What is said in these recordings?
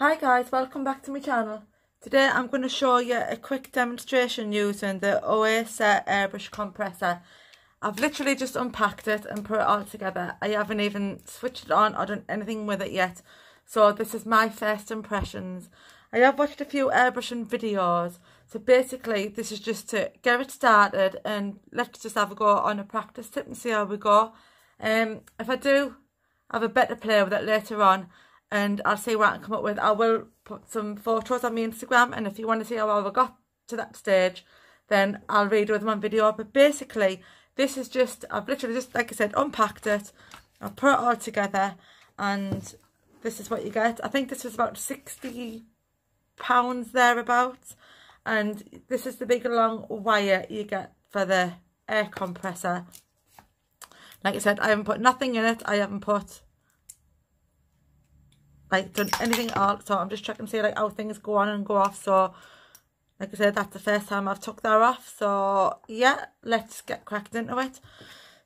Hi guys, welcome back to my channel. Today I'm going to show you a quick demonstration using the Oasa airbrush compressor. I've literally just unpacked it and put it all together. I haven't even switched it on or done anything with it yet. So this is my first impressions. I have watched a few airbrushing videos. So basically this is just to get it started and let's just have a go on a practice tip and see how we go. Um, if I do have a better play with it later on, and I'll see what I can come up with. I will put some photos on my Instagram and if you want to see how I got to that stage then I'll redo them on video. But basically this is just I've literally just like I said unpacked it. I've put it all together and this is what you get. I think this was about 60 pounds thereabouts. And this is the big long wire you get for the air compressor. Like I said I haven't put nothing in it. I haven't put like done anything else so I'm just checking to see like how things go on and go off. So like I said that's the first time I've took that off. So yeah let's get cracked into it.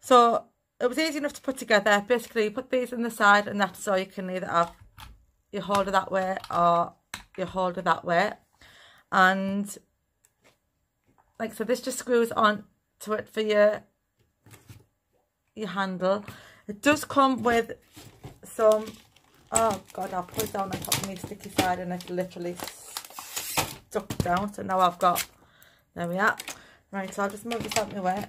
So it was easy enough to put together. Basically you put these in the side and that's so you can either have. Your holder that way or your holder that way. And like so this just screws on to it for your your handle. It does come with some Oh God, I'll put it down on top of my sticky side and it literally stuck down. So now I've got, there we are. Right, so I'll just move this out my way.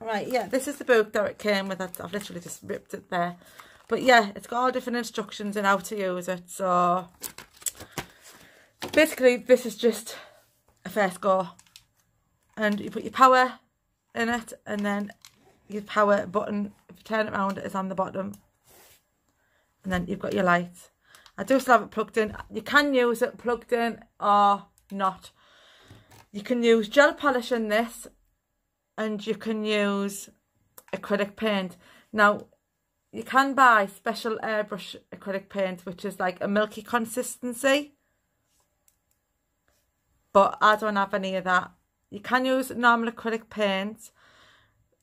Right, yeah, this is the book that it came with. I've literally just ripped it there. But yeah, it's got all different instructions and how to use it. So basically, this is just a first go. And you put your power in it and then your power button, if you turn it around, is on the bottom and then you've got your light. I do still have it plugged in. You can use it plugged in or not. You can use gel polish in this and you can use acrylic paint. Now, you can buy special airbrush acrylic paint which is like a milky consistency. But I don't have any of that. You can use normal acrylic paint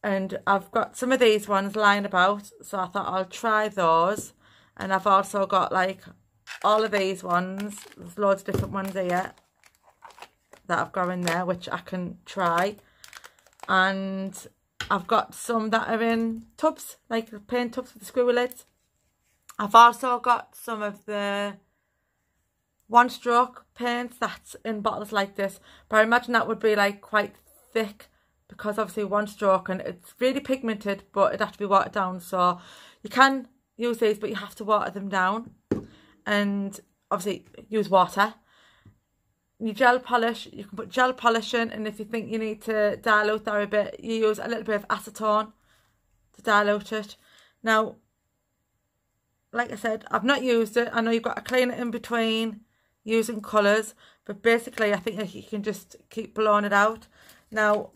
and I've got some of these ones lying about so I thought I'll try those and I've also got like all of these ones. There's loads of different ones here that I've got in there, which I can try. And I've got some that are in tubs, like paint tubs with the screw lids. I've also got some of the one stroke paints that's in bottles like this. But I imagine that would be like quite thick because obviously one stroke and it's really pigmented but it'd have to be watered down. So you can use these, but you have to water them down. And obviously use water. Your gel polish, you can put gel polish in, and if you think you need to dilute that a bit, you use a little bit of acetone to dilute it. Now, like I said, I've not used it. I know you've got to clean it in between using colours, but basically I think you can just keep blowing it out. Now,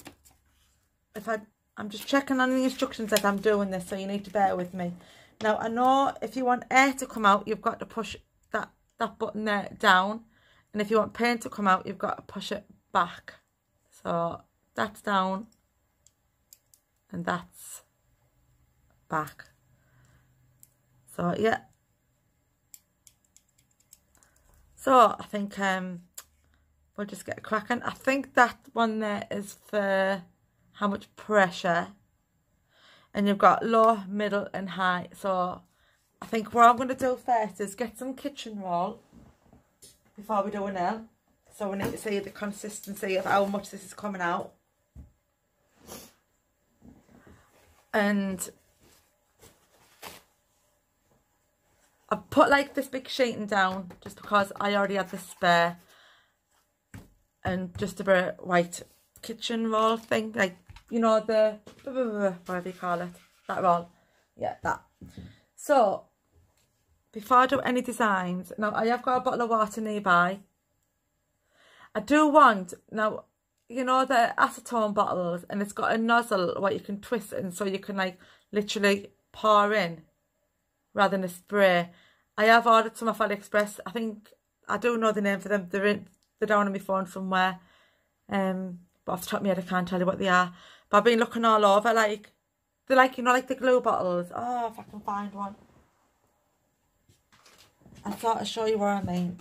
if I, I'm just checking on the instructions as I'm doing this, so you need to bear with me. Now, I know if you want air to come out, you've got to push that, that button there down. And if you want paint to come out, you've got to push it back. So, that's down. And that's back. So, yeah. So, I think um, we'll just get cracking. I think that one there is for how much pressure and you've got low, middle and high. So I think what I'm going to do first is get some kitchen roll before we do a nail. So we need to see the consistency of how much this is coming out. And I've put like this big sheeting down just because I already had the spare. And just a bit white kitchen roll thing, like you know, the, whatever you call it, that roll. Yeah, that. So, before I do any designs, now I have got a bottle of water nearby. I do want, now, you know the acetone bottles and it's got a nozzle where you can twist it and so you can like literally pour in rather than a spray. I have ordered some off AliExpress. I think, I don't know the name for them. They're, in, they're down on my phone somewhere. Um, but off the top of my head I can't tell you what they are. But I've been looking all over, like, they're like, you know, like the glue bottles. Oh, if I can find one. I thought I'd show you what I mean.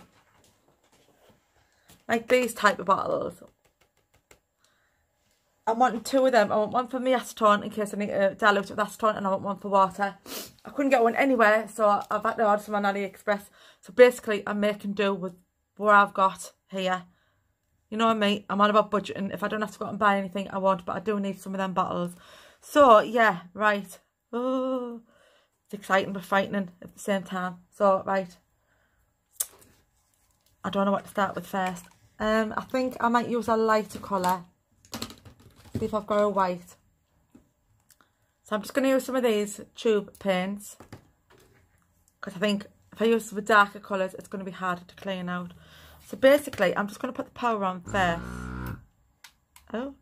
Like these type of bottles. I'm wanting two of them. I want one for my acetone in case I need to dilute it with acetone and I want one for water. I couldn't get one anywhere so I've had to order some on AliExpress. So basically I'm making do with what I've got here. You know what mean? I'm all about budgeting. If I don't have to go out and buy anything, I won't. But I do need some of them bottles. So, yeah, right. Oh, it's exciting but frightening at the same time. So, right. I don't know what to start with first. Um, I think I might use a lighter colour. See if I've got a white. So I'm just going to use some of these tube paints. Because I think if I use the darker colours, it's going to be harder to clean out. So basically, I'm just going to put the power on first. Oh.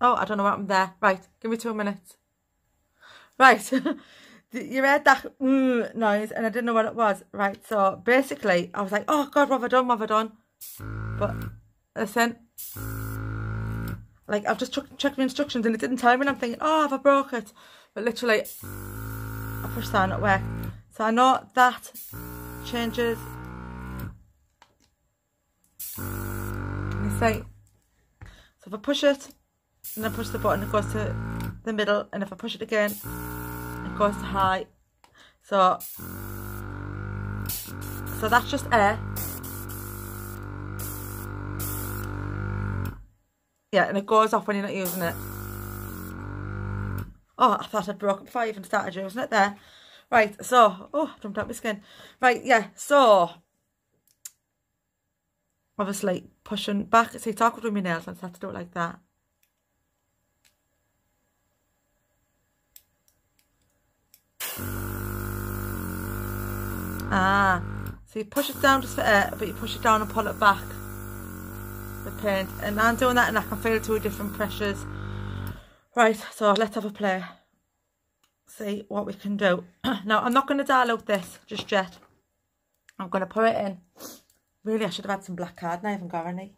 Oh, I don't know what happened there. Right, give me two minutes. Right. you heard that mm, noise and I didn't know what it was. Right, so basically, I was like, oh God, what have I done, what have I done? But listen, like I've just checked my instructions and it didn't tell me and I'm thinking, oh, have I broke it? But literally, I pushed that and it worked. So I know that changes. You see? So if I push it and I push the button, it goes to the middle. And if I push it again, it goes to high. So, so that's just air. Yeah, and it goes off when you're not using it. Oh, I thought I'd broken I even started using it there. Right, so, oh, jumped out my skin. Right, yeah, so, obviously, pushing back. See, it's awkward with my nails, I just have to do it like that. Ah, so you push it down just for air, but you push it down and pull it back the paint and I'm doing that and I can feel two different pressures right so let's have a play see what we can do now I'm not going to dilute this just yet I'm going to put it in really I should have had some black card I haven't got any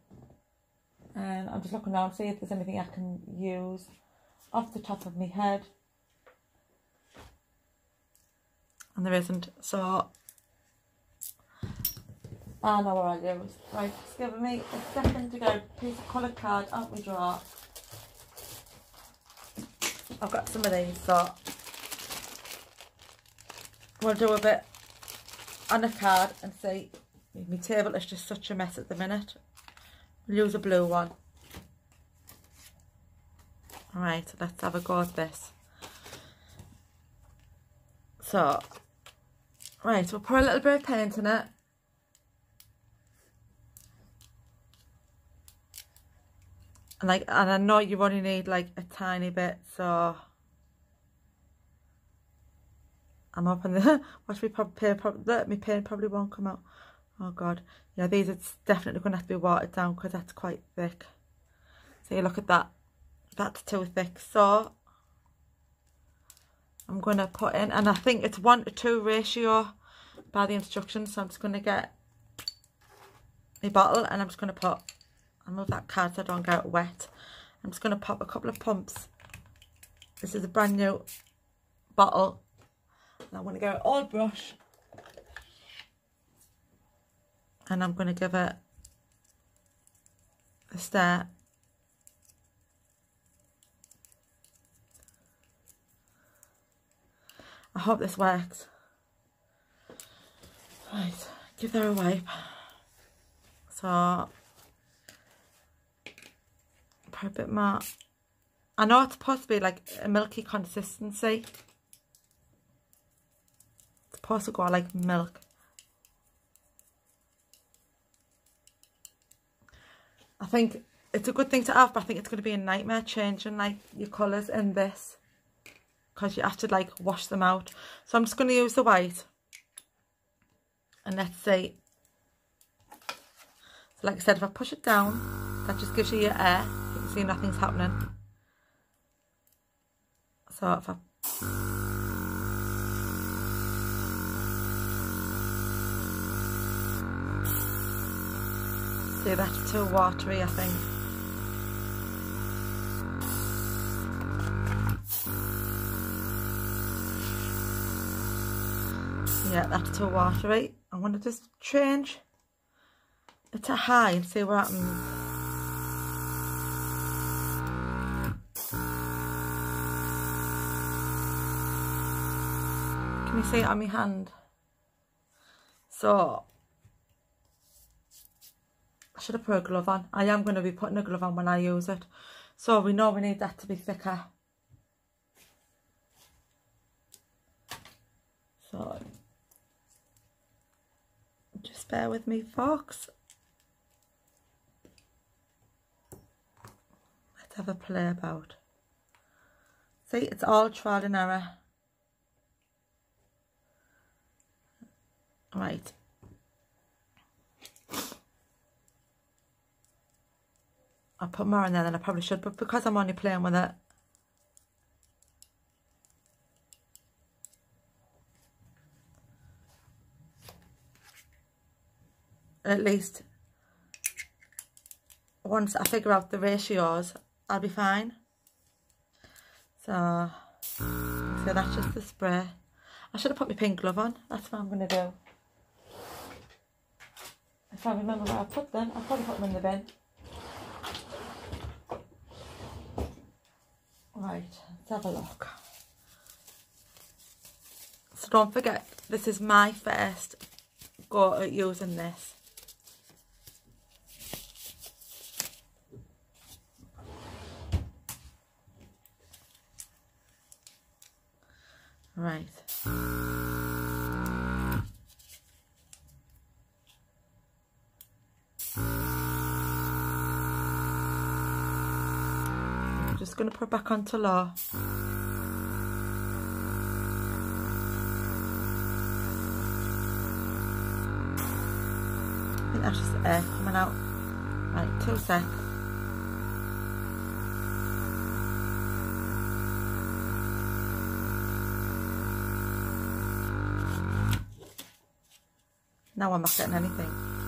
and I'm just looking around to see if there's anything I can use off the top of my head and there isn't so I know what I do. Right, just give me a second to go. Piece of coloured card out my drawer. I've got some of these, so we'll do a bit on a card and see. My table is just such a mess at the minute. We'll use a blue one. Alright, let's have a go at this. So, right, we'll pour a little bit of paint in it. and like and I know you only need like a tiny bit so I'm hoping the watch me probably probably me paint probably won't come out oh god yeah these it's definitely gonna have to be watered down because that's quite thick so you look at that that's too thick so I'm gonna put in and I think it's one to two ratio by the instructions so I'm just gonna get a bottle and I'm just gonna put I'll move that card so I don't get wet. I'm just going to pop a couple of pumps. This is a brand new bottle. And I want to go old brush. And I'm going to give it a stir. I hope this works. Right, give that a wipe. So a bit more. I know it's supposed to be like a milky consistency. Supposed to go like milk. I think it's a good thing to have, but I think it's going to be a nightmare changing like your colours in this. Because you have to like wash them out. So I'm just going to use the white. And let's see. So like I said, if I push it down, that just gives you your air You can see nothing's happening. So if I see that's too watery I think. Yeah, that's too watery. I'm going to just change it to high and see what happens. Can you see it on my hand? So, I should have put a glove on. I am going to be putting a glove on when I use it. So we know we need that to be thicker. So, just bear with me folks. Let's have a play about. See, it's all trial and error. Right. I put more in there than I probably should, but because I'm only playing with it, at least once I figure out the ratios, I'll be fine. So, so that's just the spray. I should have put my pink glove on. That's what I'm going to do. If I remember where I put them, I'll probably put them in the bin. Right, let's have a look. So don't forget, this is my first go at using this. Right. Going to put it back onto low. I think that's just air coming out. Right, two seconds. Now I'm not getting anything.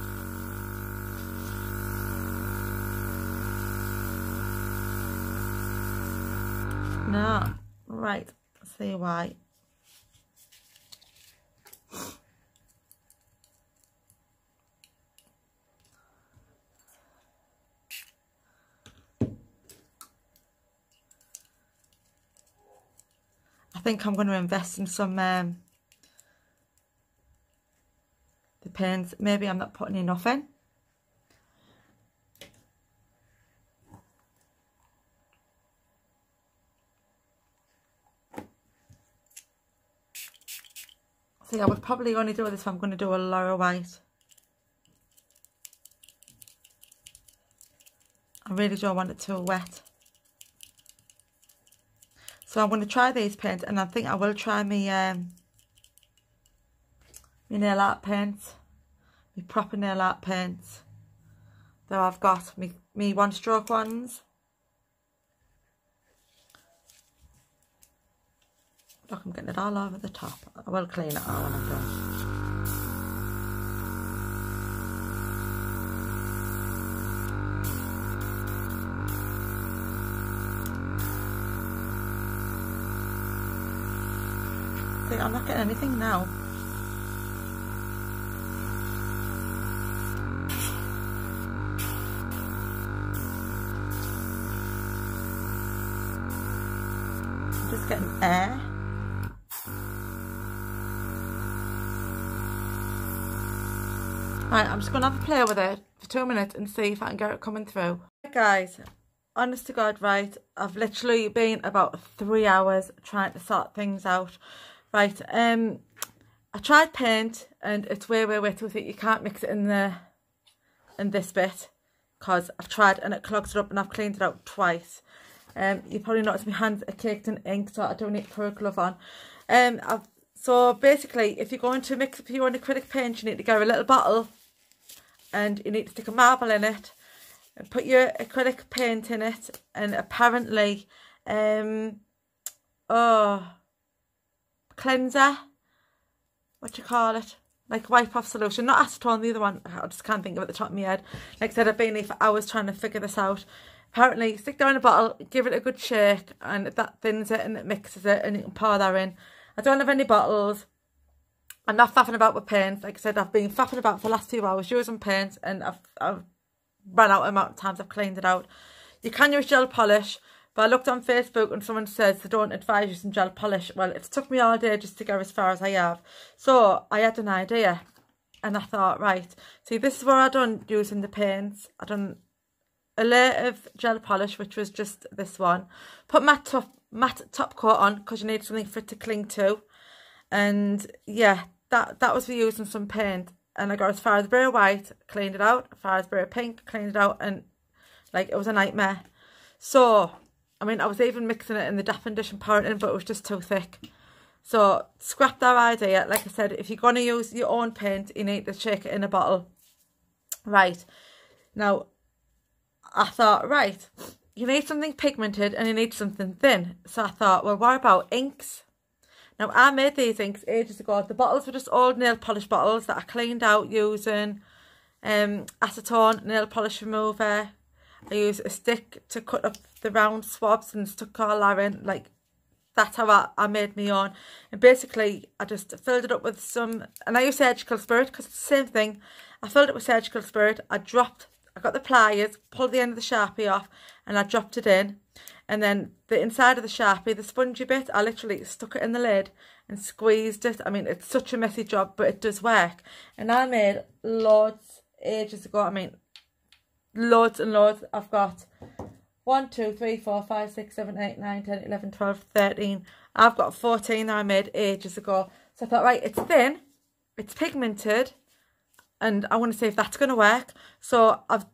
I think I'm going to invest in some um, Depends. Maybe I'm not putting enough in. I would probably only do this if I'm going to do a lower weight. I really don't want it too wet. So I'm going to try these paints and I think I will try my um, my nail art paints, my proper nail art paints. Though I've got me, me one stroke ones. I'm getting it all over the top. I will clean it all when I'm done. See, I'm not getting anything now. Just going to have a play with it for two minutes and see if I can get it coming through. Right, guys, honest to God, right, I've literally been about three hours trying to sort things out. Right, um, I tried paint and it's way, way wet with it. You can't mix it in the, in this bit because I've tried and it clogs it up and I've cleaned it out twice. Um, you probably noticed my hands are caked in ink, so I don't need to put a glove on. Um, I've, so basically, if you're going to mix up your own acrylic paint, you need to get a little bottle and you need to stick a marble in it and put your acrylic paint in it and apparently, um, oh, cleanser, what you call it? like wipe off solution, not acetone, the other one, I just can't think of it at the top of my head. Like I said, I've been here for hours trying to figure this out. Apparently, stick down a bottle, give it a good shake, and that thins it and it mixes it, and you can pour that in. I don't have any bottles, I'm not faffing about with paints. Like I said, I've been faffing about for the last few hours using paints and I've, I've run out amount of times I've cleaned it out. You can use gel polish, but I looked on Facebook and someone says they don't advise using gel polish. Well, it's took me all day just to go as far as I have. So I had an idea and I thought, right, see, this is what I done using the paints. I done a layer of gel polish, which was just this one. Put matte top, matte top coat on because you need something for it to cling to. And yeah, that, that was for using some paint. And I got as far as bare white, cleaned it out. As far as bare pink, cleaned it out. And like, it was a nightmare. So, I mean, I was even mixing it in the definition powder in, but it was just too thick. So, scrap that idea. Like I said, if you're going to use your own paint, you need to shake it in a bottle. Right. Now, I thought, right, you need something pigmented and you need something thin. So I thought, well, what about inks? Now, I made these inks ages ago. The bottles were just old nail polish bottles that I cleaned out using um, acetone nail polish remover. I used a stick to cut up the round swabs and stuck all in. Like, that's how I, I made me on. And basically, I just filled it up with some... And I used surgical spirit because it's the same thing. I filled it with surgical spirit. I dropped I got the pliers, pulled the end of the Sharpie off and I dropped it in. And then the inside of the Sharpie, the spongy bit, I literally stuck it in the lid and squeezed it. I mean, it's such a messy job, but it does work. And I made loads ages ago. I mean, loads and loads. I've got 1, 2, 3, 4, 5, 6, 7, 8, 9, 10, 11, 12, 13. I've got 14 that I made ages ago. So I thought, right, it's thin, it's pigmented, and I want to see if that's going to work. So I've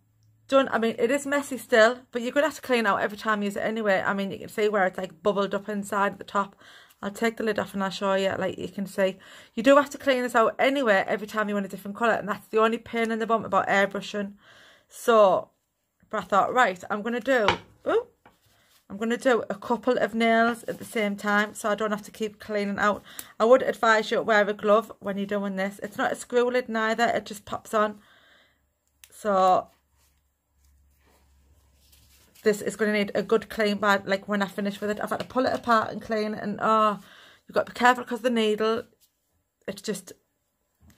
done, I mean, it is messy still, but you're going to have to clean out every time you use it anyway. I mean, you can see where it's like bubbled up inside at the top. I'll take the lid off and I'll show you, like you can see. You do have to clean this out anyway every time you want a different colour, and that's the only pain in the bum about airbrushing. So, but I thought, right, I'm going to do, I'm going to do a couple of nails at the same time so I don't have to keep cleaning out. I would advise you wear a glove when you're doing this. It's not a screw lid neither, it just pops on. So this is going to need a good clean by like when I finish with it. I've had to pull it apart and clean it and oh, you've got to be careful because the needle, it's just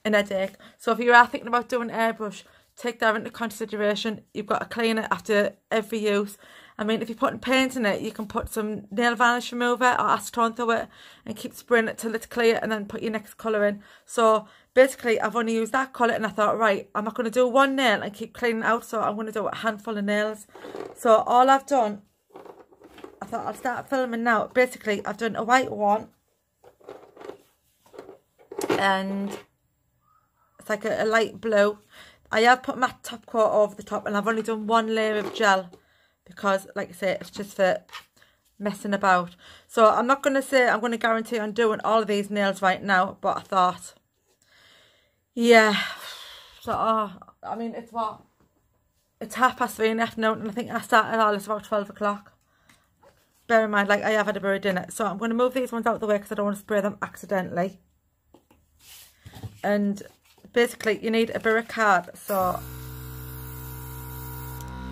an headache. So if you are thinking about doing airbrush, take that into consideration. You've got to clean it after every use I mean, if you're putting paint in it, you can put some nail varnish remover or acetone through it and keep spraying it till it's clear and then put your next colour in. So basically, I've only used that colour and I thought, right, I'm not going to do one nail and keep cleaning out, so I'm going to do a handful of nails. So all I've done, I thought I'll start filming now. Basically, I've done a white one and it's like a, a light blue. I have put matte top coat over the top and I've only done one layer of gel because like I say it's just for messing about. So I'm not going to say I'm going to guarantee I'm doing all of these nails right now but I thought yeah. So oh, I mean it's what it's half past three in the afternoon and I think I started all this about 12 o'clock. Bear in mind like I have had a bird dinner so I'm going to move these ones out of the way because I don't want to spray them accidentally. And basically you need a bit of card so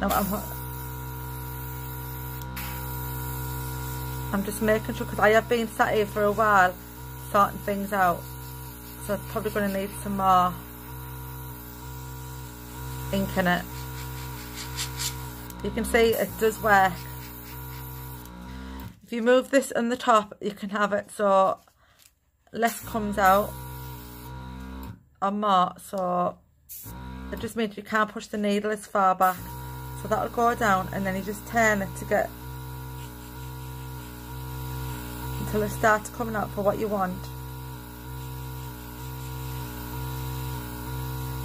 I'm I'm just making sure because I have been sat here for a while sorting things out. So I'm probably going to need some more ink in it. You can see it does work. If you move this on the top you can have it so less comes out or more. So it just means you can't push the needle as far back. So that'll go down and then you just turn it to get it starts coming out for what you want.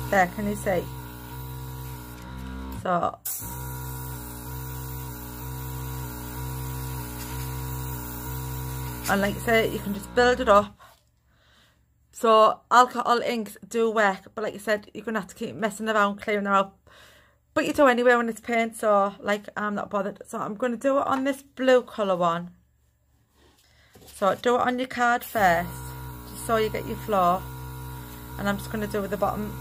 There, can you see? So, and like I say, you can just build it up. So alcohol inks do work, but like I said, you're to have to keep messing around, clearing them out. But you do anyway when it's paint, so like I'm not bothered. So I'm to do it on this blue colour one. So do it on your card first, just so you get your floor. And I'm just going to do with the bottom.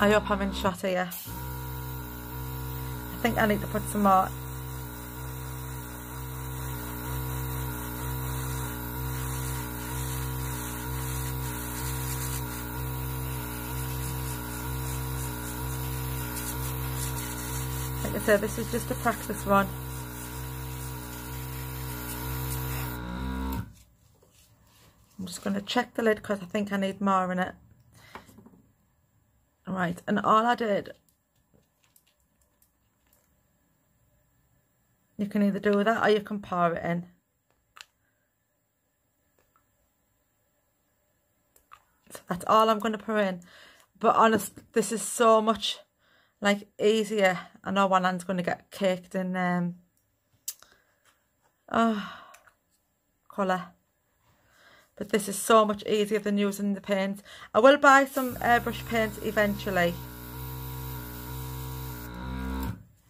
I hope I'm in shot here. I think I need to put some more like I said, this is just a practice one. Just going to check the lid because I think I need more in it. Right, and all I did, you can either do that or you can pour it in. So that's all I'm going to put in. But honest, this is so much like easier. I know one hand's going to get caked in um, oh, colour. This is so much easier than using the paint. I will buy some airbrush paint eventually.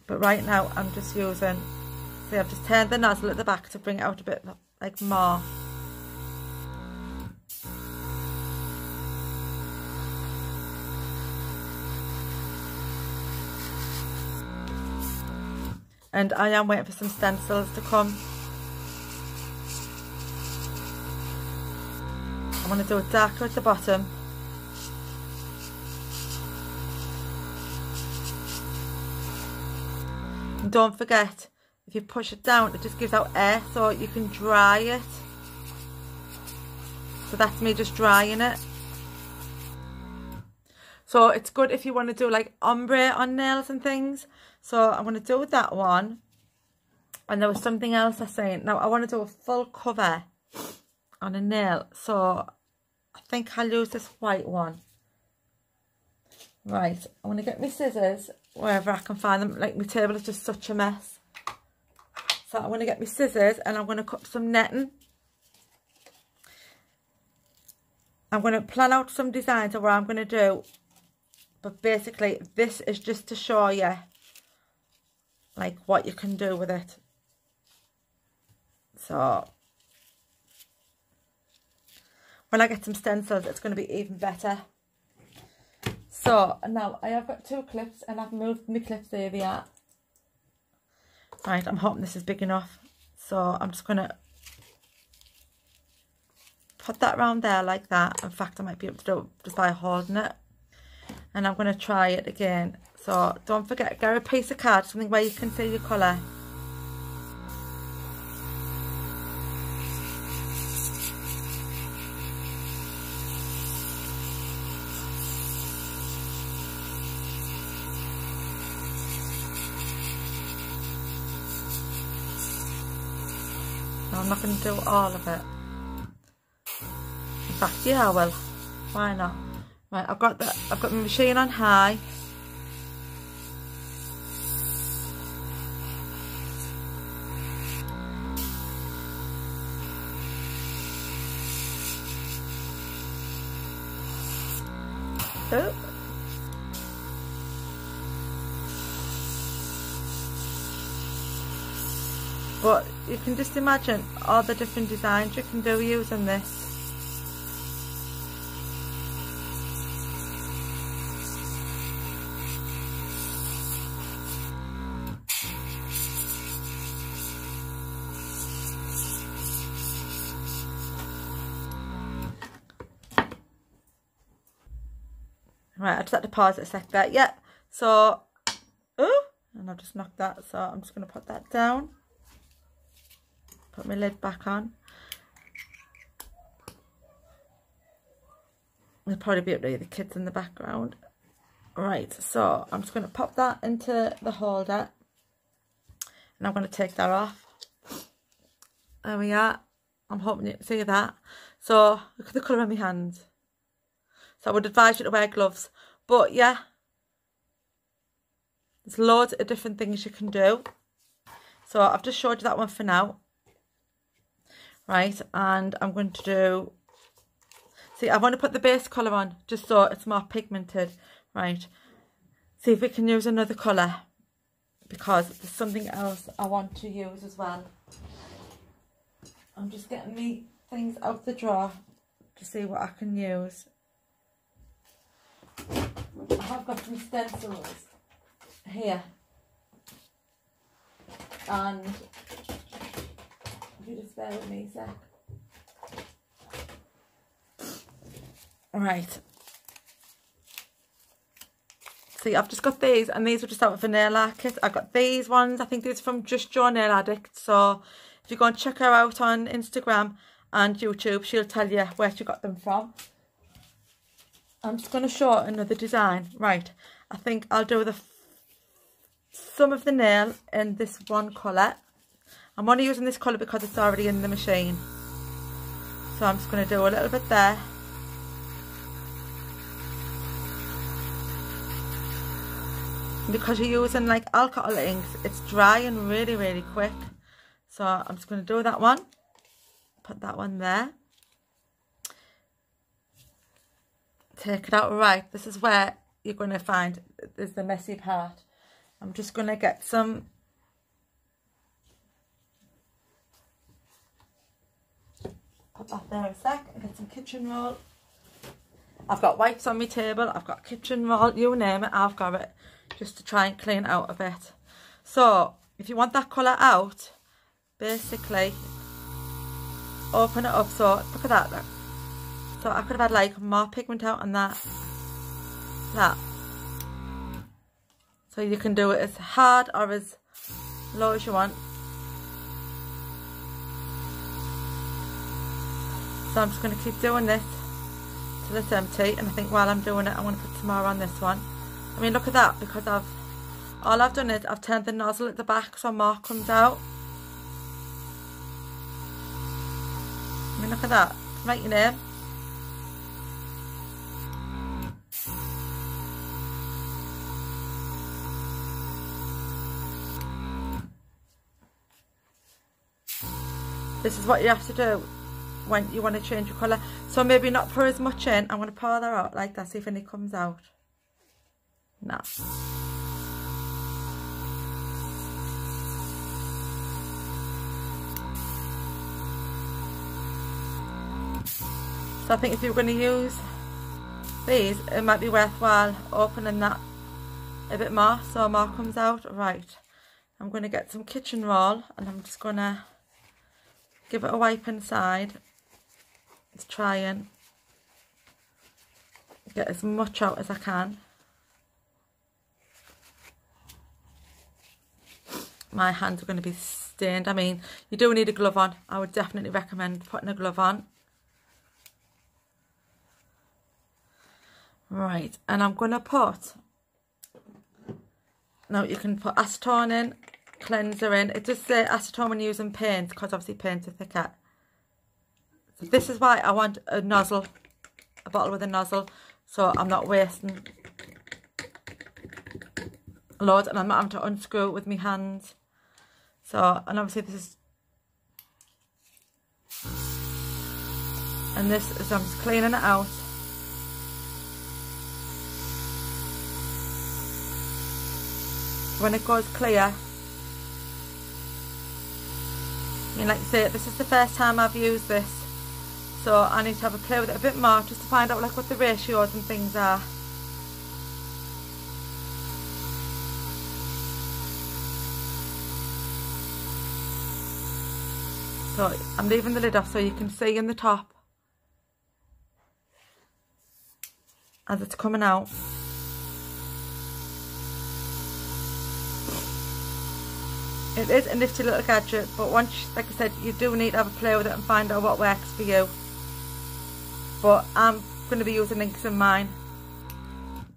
But right now I'm just using, see I've just turned the nozzle at the back to bring out a bit like more. and I am waiting for some stencils to come. I want to do it darker at the bottom. And don't forget, if you push it down, it just gives out air so you can dry it. So that's me just drying it. So it's good if you want to do like ombre on nails and things. So I'm going to do that one. And there was something else I saying. Now I want to do a full cover on a nail. So I think I'll use this white one. Right, I'm going to get my scissors wherever I can find them. Like my table is just such a mess. So I'm going to get my scissors and I'm going to cut some netting. I'm going to plan out some designs of what I'm going to do. But basically, this is just to show you like what you can do with it. So when I get some stencils, it's going to be even better. So now I have got two clips and I've moved my clips over Right, I'm hoping this is big enough. So I'm just going to put that around there like that. In fact, I might be able to do it just by holding it. And I'm going to try it again so don't forget, get a piece of card, something where you can see your colour. I'm not going to do all of it. In fact, yeah, well. Why not? Right, I've got the I've got my machine on high. Can just imagine all the different designs you can do using this. Right, I just had to pause it a sec there. Yep. So, oh, and I've just knocked that. So I'm just going to put that down. Put my lid back on. There'll probably be there, the kids in the background. Right, so I'm just going to pop that into the holder. And I'm going to take that off. There we are. I'm hoping you can see that. So, look at the colour of my hands. So I would advise you to wear gloves. But yeah, there's loads of different things you can do. So I've just showed you that one for now. Right, and I'm going to do... See, I want to put the base colour on, just so it's more pigmented. Right, see if we can use another colour. Because there's something else I want to use as well. I'm just getting me things out the drawer to see what I can use. I have got some stencils here. And if you just bear with me a sec. Right. see, I've just got these, and these were just out a nail kit. I got these ones. I think these are from Just Your Nail Addict. So if you go and check her out on Instagram and YouTube, she'll tell you where she got them from. I'm just going to show another design. Right, I think I'll do the some of the nail in this one colour. I'm only using this colour because it's already in the machine. So I'm just going to do a little bit there. because you're using like alcohol inks, it's drying really, really quick. So I'm just going to do that one. Put that one there. Take it out right. This is where you're going to find is the messy part. I'm just going to get some put that there a sec and get some kitchen roll. I've got wipes on my table, I've got kitchen roll, you name it, I've got it just to try and clean out a bit. So if you want that colour out, basically open it up. So look at that. Look. So I could have had like more pigment out on that. That. So you can do it as hard or as low as you want. So I'm just going to keep doing this till it's empty. And I think while I'm doing it, I'm going to put some more on this one. I mean, look at that, because I've, all I've done is I've turned the nozzle at the back so more comes out. I mean, look at that. Write your name. This is what you have to do when you want to change your colour. So maybe not pour as much in. I'm going to pour that out like that, see if any comes out. No. So I think if you're going to use these, it might be worthwhile opening that a bit more so more comes out. Right, I'm going to get some kitchen roll and I'm just going to give it a wipe inside. Let's try and get as much out as I can. my hands are going to be stained. I mean, you do need a glove on. I would definitely recommend putting a glove on. Right, and I'm going to put, now you can put acetone in, cleanser in. It does say acetone when using paint, because obviously paint is thicker. This is why I want a nozzle, a bottle with a nozzle, so I'm not wasting loads and I'm not having to unscrew it with my hands. So, and obviously this is, and this is, I'm just cleaning it out. When it goes clear, I mean, like I say, this is the first time I've used this, so I need to have a play with it a bit more just to find out like what the ratios and things are. So I'm leaving the lid off so you can see in the top as it's coming out. It is a nifty little gadget, but once, like I said, you do need to have a play with it and find out what works for you. But I'm going to be using inks in mine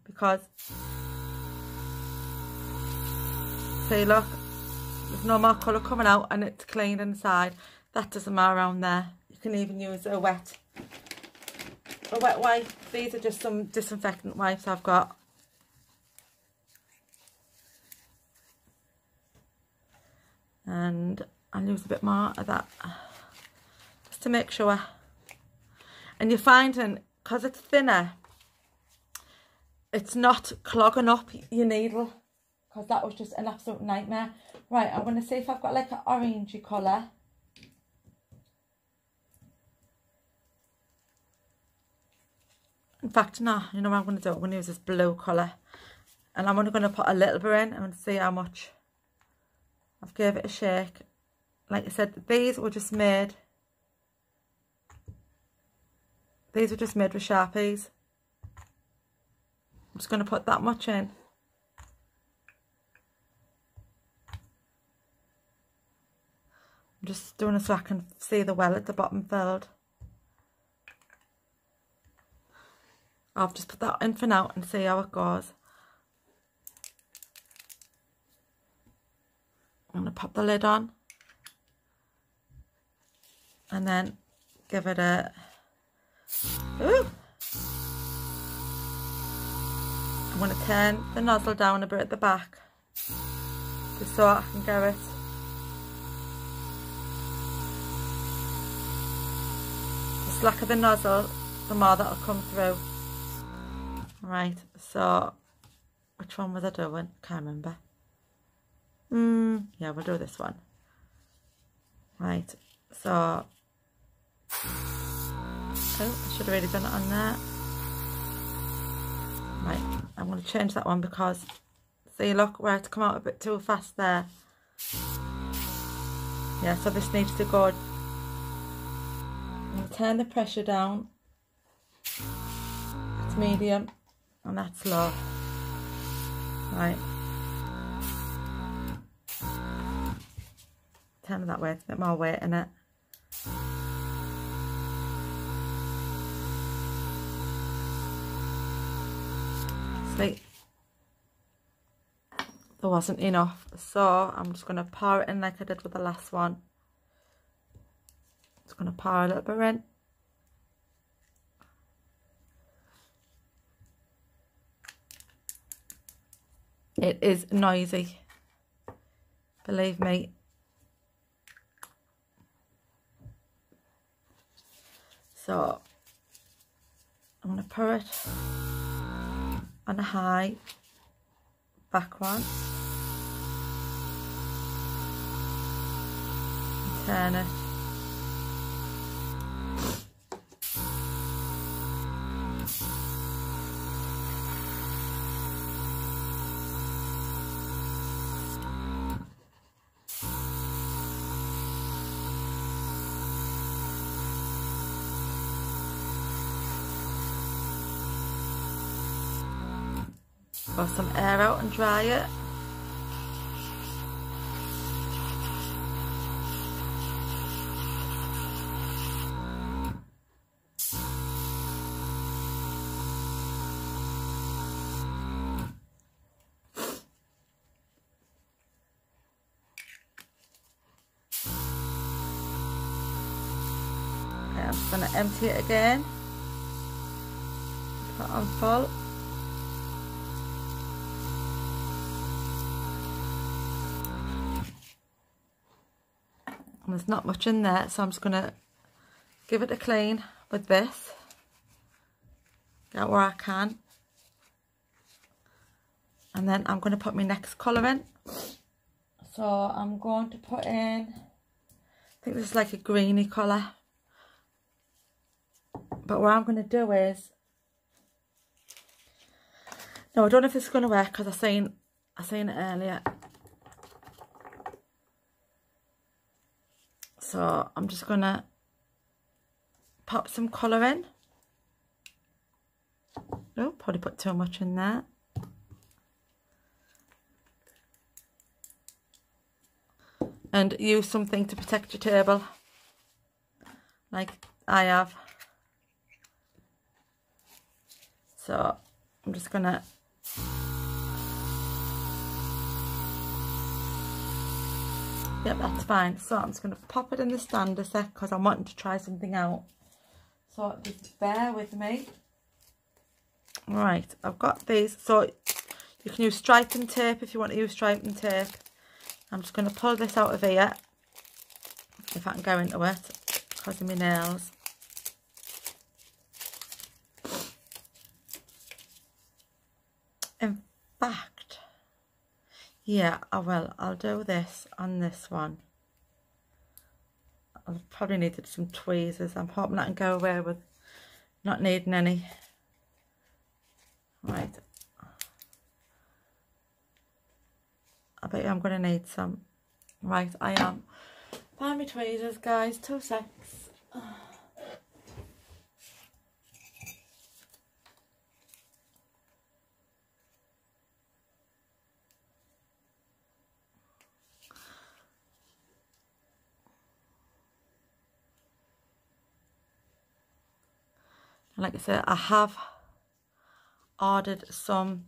because, see look, there's no more colour coming out and it's clean inside. That doesn't matter around there. You can even use a wet, a wet wipe. These are just some disinfectant wipes I've got. And I'll use a bit more of that just to make sure. And you're finding, because it's thinner, it's not clogging up your needle because that was just an absolute nightmare. Right, I'm going to see if I've got like an orangey colour. In fact, no, you know what I'm going to do? I'm going to use this blue colour. And I'm only going to put a little bit in and see how much. I've gave it a shake. Like I said, these were just made. These are just made with Sharpies. I'm just going to put that much in. I'm just doing it so I can see the well at the bottom filled. I've just put that in for now and see how it goes. I'm going to pop the lid on and then give it a ooh. I'm going to turn the nozzle down a bit at the back. Just so I can get it. The slacker the nozzle the more that'll come through. Right so which one was I doing? I can't remember. Hmm. yeah we'll do this one. Right so I should have really done it on there. Right, I'm going to change that one because, see look where it's come out a bit too fast there. Yeah, so this needs to go, turn the pressure down. It's medium and that's low. Right. Turn it that way, a bit more weight in it. Wasn't enough. So I'm just going to pour it in like I did with the last one. Just going to pour a little bit in. It is noisy. Believe me. So I'm going to pour it on a high back one. Turn it Pour some air out and dry it. Okay, I'm just going to empty it again. Put on full. There's not much in there, so I'm just going to give it a clean with this. Get where I can. And then I'm going to put my next colour in. So I'm going to put in, I think this is like a greeny colour. But what I'm going to do is, no, I don't know if this is going to work because I seen, I seen it earlier. So I'm just going to pop some colour in. Oh, probably put too much in there. And use something to protect your table. Like I have. So I'm just going to Yep, that's fine. So I'm just going to pop it in the stand a sec because I'm wanting to try something out. So just bear with me. Right, I've got these. So you can use striping tape if you want to use striping tape. I'm just going to pull this out of here. If I can go into it because of my nails. In fact, yeah, I will. I'll do this on this one. I'll probably needed some tweezers. I'm hoping I can go away with not needing any. Right. I bet I'm going to need some. Right, I am. Find me tweezers, guys. Two secs. And like I said, I have ordered some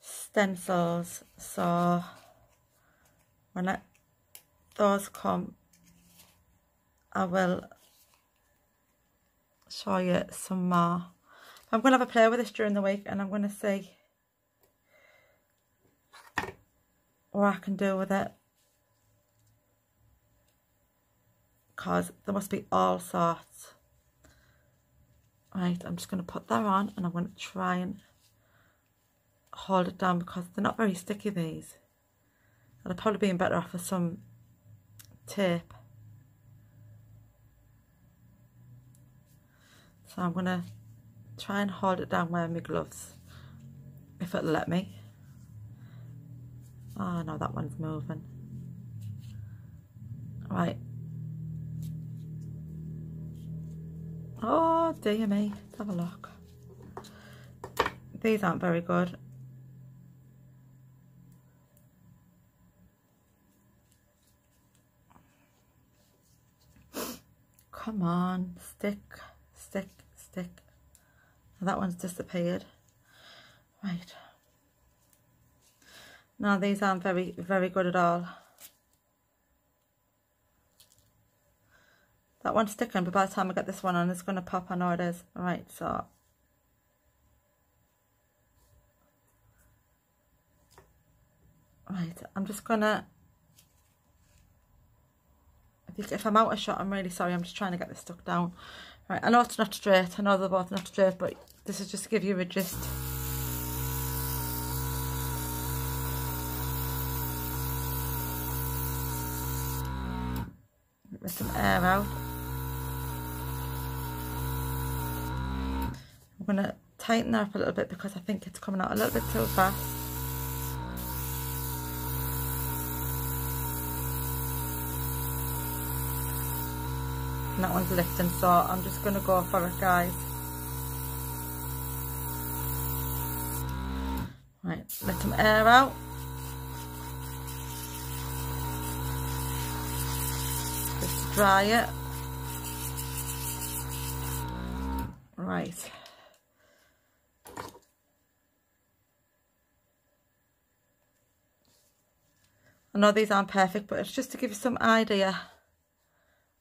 stencils. So when I, those come, I will show you some more. I'm going to have a play with this during the week and I'm going to see what I can do with it. Because there must be all sorts. Right, I'm just going to put that on and I'm going to try and hold it down because they're not very sticky these. I'd probably be better off with some tape. So I'm going to try and hold it down wearing my gloves, if it'll let me. Oh no, that one's moving. Right. Oh Oh, dear me, let's have a look. These aren't very good. Come on, stick, stick, stick. That one's disappeared. Right. Now these aren't very, very good at all. That one's sticking, but by the time I get this one on, it's going to pop. I know it is. All right, so. Right, I'm just going to if I'm out of shot, I'm really sorry. I'm just trying to get this stuck down. Right, I know it's not straight. I know they're both not straight, but this is just to give you a gist. Let some air out. I'm going to tighten that up a little bit because I think it's coming out a little bit too fast. and that one's lifting so I'm just going to go for it guys. Right let some air out. Just dry it. Right I know these aren't perfect but it's just to give you some idea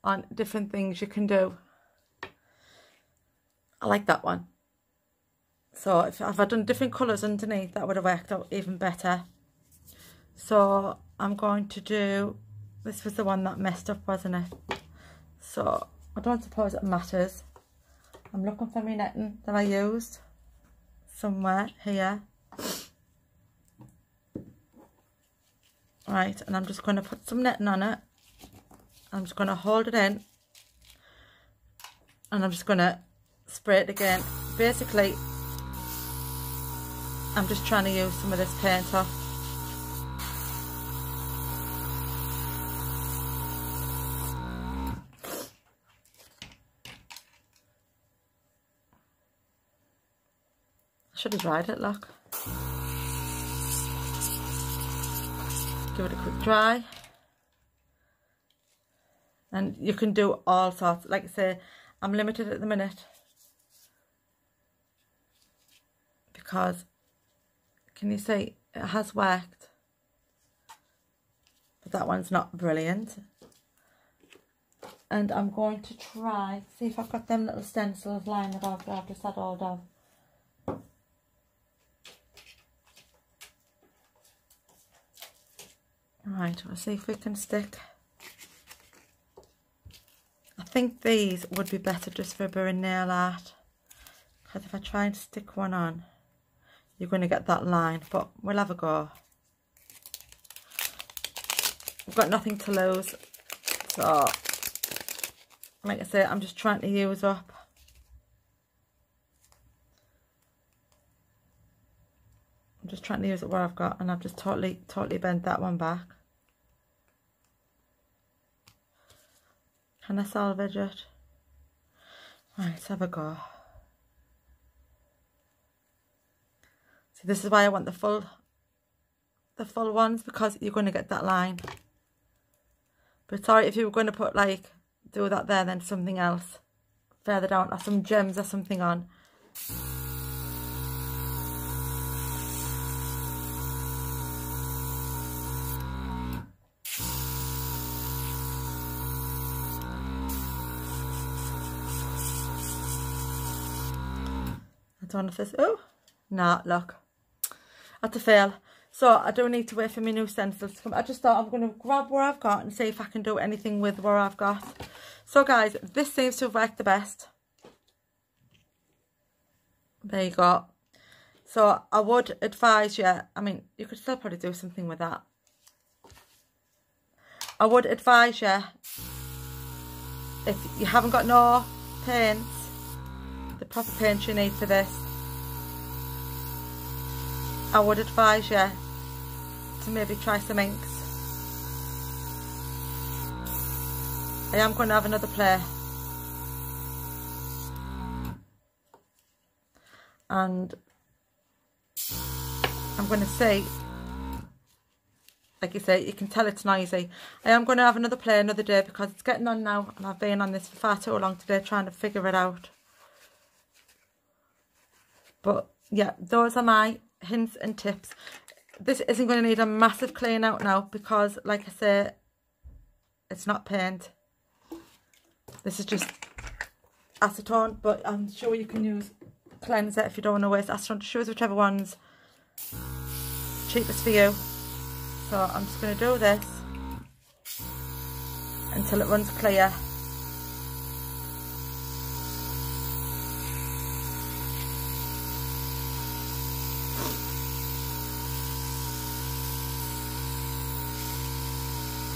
on different things you can do. I like that one. So if, I'd done different colours underneath, that would have worked out even better. So I'm going to do, this was the one that messed up, wasn't it? So I don't suppose it matters. I'm looking for my netting that I used somewhere here. Right, and I'm just going to put some netting on it. I'm just going to hold it in and I'm just going to spray it again. Basically, I'm just trying to use some of this paint off. I should have dried it, look. Give it a quick dry and you can do all sorts. Like I say I'm limited at the minute. Because can you see it has worked. But that one's not brilliant. And I'm going to try see if I've got them little stencils lying about that I've just had all done right we'll see if we can stick I think these would be better just for a bit of nail art. Because if I try and stick one on, you're going to get that line. But we'll have a go. I've got nothing to lose. So, like I say, I'm just trying to use up. I'm just trying to use what I've got. And I've just totally, totally bent that one back. Can I salvage it? Right, let's have a go. See, this is why I want the full, the full ones because you're going to get that line. But sorry, if you were going to put like, do that there, then something else. further down or some gems or something on. I don't know if this, oh, nah, look, that's a fail. So I don't need to wait for my new stencils to come. I just thought I'm going to grab what I've got and see if I can do anything with what I've got. So guys, this seems to have worked the best. There you go. So I would advise you, I mean, you could still probably do something with that. I would advise you, if you haven't got no paints, proper paints you need for this, I would advise you to maybe try some inks. I am going to have another play. And I'm going to see, like you say, you can tell it's noisy. I am going to have another play another day because it's getting on now and I've been on this for far too long today trying to figure it out. But yeah, those are my hints and tips. This isn't going to need a massive clean out now because, like I say, it's not paint. This is just acetone, but I'm sure you can use cleanser if you don't want to waste acetone. Choose whichever one's cheapest for you. So I'm just going to do this until it runs clear.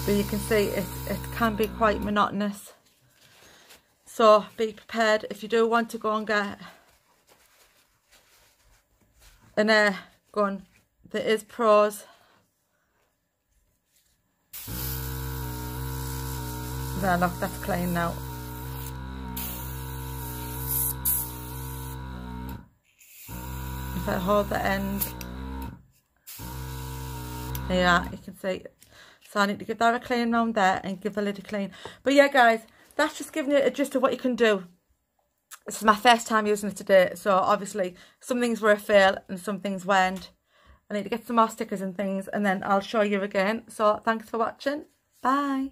But you can see it, it can be quite monotonous. So be prepared. If you do want to go and get an air gun there is pros. There look that's clean now. If I hold the end yeah you can see so I need to give that a clean round there and give the lid a clean. But yeah, guys, that's just giving you a gist of what you can do. This is my first time using it today. So obviously, some things were a fail and some things weren't. I need to get some more stickers and things and then I'll show you again. So thanks for watching. Bye.